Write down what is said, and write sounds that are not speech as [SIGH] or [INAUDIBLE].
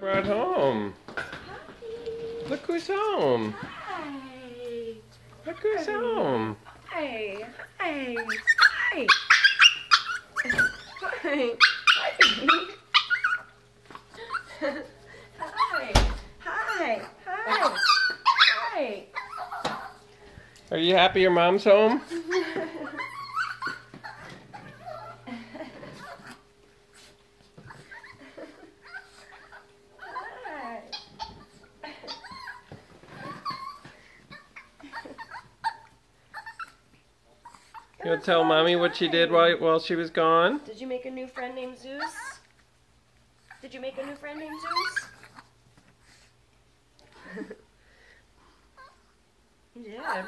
Brought home. Hi. Look who's home. Hi. Look who's home. Hi. Hi. Hi. Hi. Hi. Hi. Hi. Hi. Are you happy your mom's home? [LAUGHS] Hi. You'll tell mommy what she did while, while she was gone? Did you make a new friend named Zeus? Did you make a new friend named Zeus? [LAUGHS] yeah.